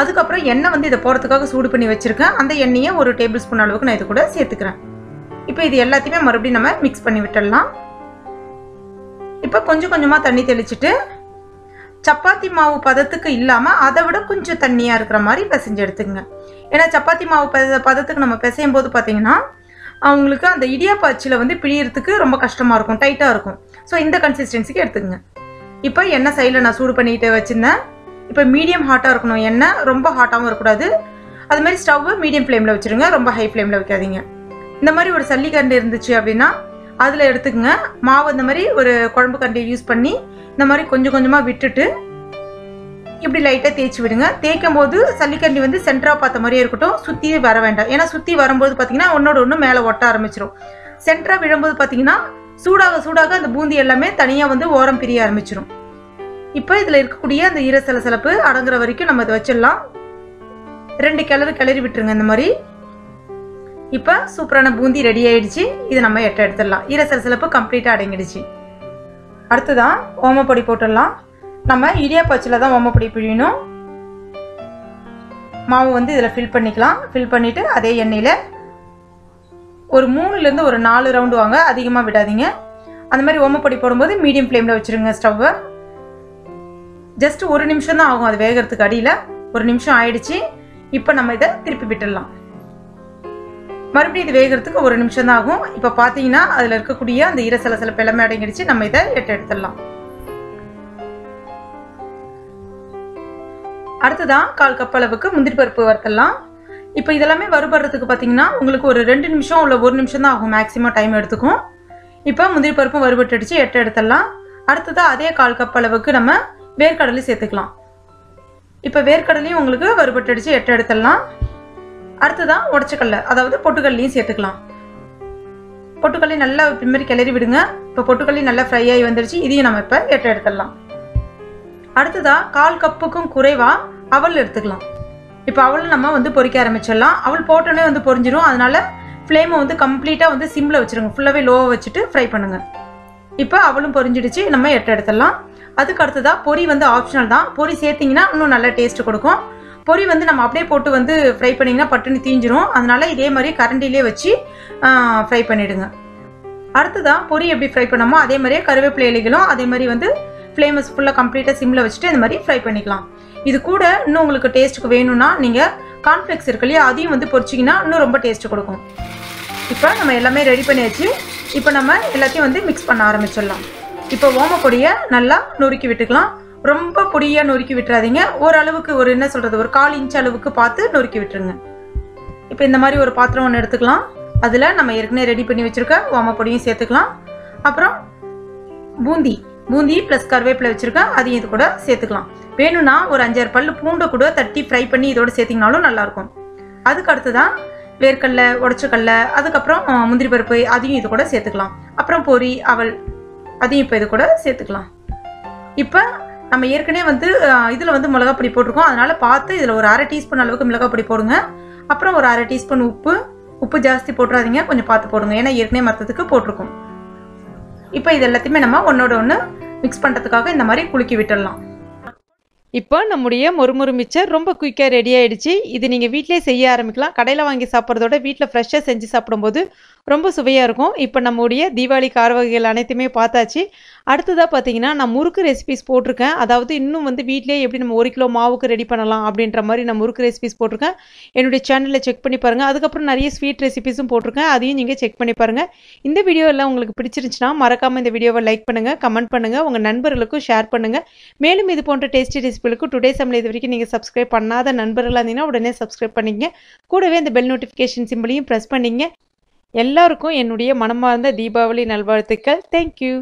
Speaker 1: அதுக்கப்புறம் எண்ணெய் வந்து இதை போகிறதுக்காக சூடு பண்ணி வச்சுருக்கேன். அந்த எண்ணெயை ஒரு டேபிள் ஸ்பூன் அளவுக்கு நான் இது கூட சேர்த்துக்கிறேன். இப்போ இது எல்லாத்தையுமே மறுபடியும் நம்ம மிக்ஸ் பண்ணி விட்டுடலாம். இப்போ கொஞ்சம் கொஞ்சமாக தண்ணி தெளிச்சுட்டு சப்பாத்தி மாவு பதத்துக்கு இல்லாமல் அதை விட கொஞ்சம் தண்ணியாக இருக்கிற மாதிரி பிசைஞ்சு எடுத்துக்கங்க. ஏன்னா சப்பாத்தி மாவு பத பதத்துக்கு நம்ம பிசையும் போது பார்த்தீங்கன்னா அவங்களுக்கு அந்த இடியாப்ப அச்சில் வந்து பிழியறதுக்கு ரொம்ப கஷ்டமாக இருக்கும் டைட்டாக இருக்கும். ஸோ இந்த கன்சிஸ்டன்சிக்கு எடுத்துக்கங்க. இப்போ எண்ணெய் சைடில் நான் சூடு பண்ணிட்டு வச்சுருந்தேன். இப்போ மீடியம் ஹாட்டாக இருக்கணும். எண்ணெய் ரொம்ப ஹாட்டாகவும் இருக்கக்கூடாது அது மாதிரி ஸ்டவ்வை மீடியம் ஃப்ளேமில் வச்சுருங்க. ரொம்ப ஹை ஃப்ளேமில் வைக்காதீங்க. இந்த மாதிரி ஒரு சல்லிக்கண்டு இருந்துச்சு அப்படின்னா அதில் எடுத்துக்கங்க. மாவு இந்த மாதிரி ஒரு குழம்பு கண்டியை யூஸ் பண்ணி இந்த மாதிரி கொஞ்சம் கொஞ்சமாக விட்டுட்டு இப்படி லைட்டாக தேய்ச்சி விடுங்க. தேய்க்கும் போது சல்லிக்கண்டி வந்து சென்டராக பார்த்த மாதிரியே இருக்கட்டும். சுற்றி வர வேண்டாம். ஏன்னா சுற்றி வரும்போது பார்த்தீங்கன்னா ஒன்னோட ஒன்று மேலே ஒட்ட ஆரம்பிச்சிடும் சென்டராக விழும்போது பார்த்தீங்கன்னா சூடாக சூடாக அந்த பூந்தி எல்லாமே தனியாக வந்து ஓரம் பிரிய ஆரம்பிச்சிடும் இப்போ இதில் இருக்கக்கூடிய அந்த ஈர சலசலப்பு அடங்குற வரைக்கும் நம்ம இதை வச்சிடலாம். ரெண்டு கிளறு கிளறி விட்டுருங்க இந்த மாதிரி. இப்போ சூப்பரான பூந்தி ரெடி ஆகிடுச்சு இதை நம்ம எட்ட எடுத்துடலாம். ஈர சிலப்பு கம்ப்ளீட்டாக அடங்கிடுச்சு. அடுத்ததான் ஓமப்பொடி போட்டுடலாம். நம்ம இடியாப்பச்சில் தான் ஓமப்பொடி பிழியணும். மாவு வந்து இதில் ஃபில் பண்ணிக்கலாம். ஃபில் பண்ணிவிட்டு அதே எண்ணெயில் ஒரு மூணுலேருந்து ஒரு நாலு ரவுண்டு வாங்க. அதிகமாக விடாதீங்க. அந்த மாதிரி ஓமப்பொடி போடும்போது மீடியம் ஃப்ளேமில் வச்சுருங்க ஸ்டவ்வை ஜஸ்ட் ஒரு நிமிஷம் தான் ஆகும். அது வேகிறதுக்கு அடியில். ஒரு நிமிஷம் ஆயிடுச்சு. இப்போ நம்ம இதை திருப்பி விட்டுடலாம். மறுபடியும் இது வேகிறதுக்கு ஒரு நிமிஷம் தான் ஆகும் இப்போ பார்த்தீங்கன்னா அதில் இருக்கக்கூடிய அந்த ஈரசல சில பிளமை அடங்கிடுச்சு. நம்ம இதை எட்டு எடுத்துடலாம். அடுத்ததான் கால் கப் அளவுக்கு முந்திரி பருப்பு வறுத்தலாம். இப்போ இதெல்லாமே வறுபடுறதுக்கு பார்த்தீங்கன்னா உங்களுக்கு ஒரு ரெண்டு நிமிஷம் உள்ள ஒரு நிமிஷம் தான் ஆகும் மேக்ஸிமம் டைம் எடுத்துக்கும். இப்போ முந்திரி பருப்பும் வறுபட்டுடுச்சு எட்டு எடுத்துடலாம். அடுத்ததாக அதே கால் கப் அளவுக்கு நம்ம வேர்க்கடலை சேர்த்துக்கலாம். இப்போ வேர்க்கடலையும் உங்களுக்கு வறுபட்டுடுச்சு எட்டு எடுத்துடலாம். அடுத்ததான் உடச்சக்கல்ல. அதாவது பொட்டுக்கல்லையும் சேர்த்துக்கலாம். பொட்டுக்கல்லி நல்லா பின்னரி கிளறி விடுங்க. இப்போ பொட்டுக்கல்லி நல்லா ஃப்ரை ஆகி வந்துடுச்சு இதையும் நம்ம இப்போ ஏற்ற எடுத்துடலாம். அடுத்ததாக கால் கப்புக்கும் குறைவாக அவல் எடுத்துக்கலாம். இப்போ அவள் நம்ம வந்து பொறிக்க ஆரம்பிச்சிடலாம். அவள் போட்டோன்னே வந்து பொரிஞ்சிடும் அதனால ஃப்ளேமை வந்து கம்ப்ளீட்டாக வந்து சிம்மில் வச்சுருங்க. ஃபுல்லாகவே லோவை வச்சுட்டு ஃப்ரை பண்ணுங்கள் இப்போ அவளும் பொரிஞ்சிடுச்சு நம்ம எட்ட எடுத்துடலாம். அதுக்கு அடுத்ததாக பொரி வந்து ஆப்ஷனல் தான். பொரி சேர்த்திங்கன்னா இன்னும் நல்ல டேஸ்ட் கொடுக்கும். பொரி வந்து நம்ம அப்படியே போட்டு வந்து ஃப்ரை பண்ணிங்கன்னா பட்டுன்னு தீஞ்சிரும். அதனால இதே மாதிரி கரண்டிலே வச்சு ஃப்ரை பண்ணிவிடுங்க அடுத்ததான் பொரி எப்படி ஃப்ரை பண்ணாமோ அதே மாதிரியே கருவேப்பிலை இலைகளும் அதே மாதிரி வந்து ஃப்ளேமஸ் ஃபுல்லாக கம்ப்ளீட்டாக சிம்மில் வச்சுட்டு இந்த மாதிரி ஃப்ரை பண்ணிக்கலாம். இது கூட இன்னும் உங்களுக்கு டேஸ்ட்டுக்கு வேணும்னா நீங்கள் கார்ன்ஃப்ளெக்ஸ் இருக்கு இல்லையா அதையும் வந்து பொறிச்சிங்கன்னா இன்னும் ரொம்ப டேஸ்ட் கொடுக்கும். இப்போ நம்ம எல்லாமே ரெடி பண்ணியாச்சு. இப்போ நம்ம எல்லாத்தையும் வந்து மிக்ஸ் பண்ண ஆரம்பிச்சிடலாம். இப்போ ஓமப்பொடியை நல்லா நொறுக்கி விட்டுக்கலாம். ரொம்ப பொடியாக நொறுக்கி விட்டுறாதீங்க. ஓரளவுக்கு ஒரு என்ன சொல்கிறது ஒரு கால் இன்ச் அளவுக்கு பார்த்து நொறுக்கி விட்டுருங்க. இப்போ இந்த மாதிரி ஒரு பாத்திரம் ஒன்று எடுத்துக்கலாம். அதில் நம்ம ஏற்கனவே ரெடி பண்ணி வச்சுருக்க ஓமப்பொடியும் சேர்த்துக்கலாம். அப்புறம் பூந்தி பூந்தி ப்ளஸ் கருவேப்பிலை வச்சுருக்கேன். அதையும் இது கூட சேர்த்துக்கலாம். வேணும்னா ஒரு அஞ்சாறு பல் பூண்டை கூட தட்டி ஃப்ரை பண்ணி இதோட சேர்த்திங்கனாலும் நல்லாயிருக்கும் அதுக்கு அடுத்து தான் வேர்க்கடலை உடச்சக்கடலை அதுக்கப்புறம் முந்திரி பருப்பு அதையும் இது கூட சேர்த்துக்கலாம். அப்புறம் பொரி அவல் அதையும் இப்போ இது கூட சேர்த்துக்கலாம். இப்போ நம்ம ஏற்கனவே வந்து இதில் வந்து மிளகாப்பொடி போட்டிருக்கோம். அதனால் பார்த்து இதில் ஒரு அரை டீஸ்பூன் அளவுக்கு மிளகாப்பொடி போடுங்க. அப்புறம் ஒரு அரை டீஸ்பூன் உப்பு. உப்பு ஜாஸ்தி போட்டுறாதீங்க. கொஞ்சம் பார்த்து போடுங்க. ஏன்னா ஏற்கனவே மற்றதுக்கு போட்டிருக்கோம். இப்போ இது எல்லாத்தையுமே நம்ம ஒன்றோட ஒன்று மிக்ஸ் பண்ணுறதுக்காக இந்த மாதிரி குலுக்கி விட்டுடலாம். இப்போ நம்முடைய மொறுமொறு மிச்சர் ரொம்ப குயிக்காக ரெடி ஆகிடுச்சு இது நீங்கள் வீட்டிலே செய்ய ஆரம்பிக்கலாம். கடையில் வாங்கி சாப்பிட்றதோட வீட்டில் ஃப்ரெஷ்ஷாக செஞ்சு சாப்பிடும்போது ரொம்ப சுவையாக இருக்கும். இப்போ நம்முடைய தீபாவளி கார வகைகள் அனைத்துமே பார்த்தாச்சு. அடுத்ததாக பார்த்தீங்கன்னா நான் முறுக்கு ரெசிபிஸ் போட்டிருக்கேன். அதாவது இன்னும் வந்து வீட்டிலே எப்படி நம்ம ஒரு கிலோ மாவுக்கு ரெடி பண்ணலாம் அப்படின்ற மாதிரி நான் முறுக்கு ரெசிபிஸ் போட்டிருக்கேன். என்னுடைய சேனலில் செக் பண்ணி பாருங்கள் அதுக்கப்புறம் நிறைய ஸ்வீட் ரெசிபிஸும் போட்டிருக்கேன். அதையும் நீங்கள் செக் பண்ணி பாருங்கள் இந்த வீடியோ எல்லாம் உங்களுக்கு பிடிச்சிருந்துச்சுன்னா மறக்காமல் இந்த வீடியோவை லைக் பண்ணுங்கள் கமெண்ட் பண்ணுங்கள் உங்கள் நண்பர்களுக்கும் ஷேர் பண்ணுங்கள் மேலும் இது போன்ற டேஸ்டி ரெசிபிகளுக்கு டுடே சமையல் இது வரைக்கும் நீங்கள் சப்ஸ்கிரைப் பண்ணாத நண்பர்களாக இருந்தீங்கன்னா உடனே சப்ஸ்கிரைப் பண்ணிங்க கூடவே இந்த பெல் நோட்டிஃபிகேஷன் சிம்பிளையும் ப்ரெஸ் பண்ணிங்க எல்லாருக்கும் என்னுடைய மனமார்ந்த தீபாவளி நல்வாழ்த்துக்கள். தேங்க்யூ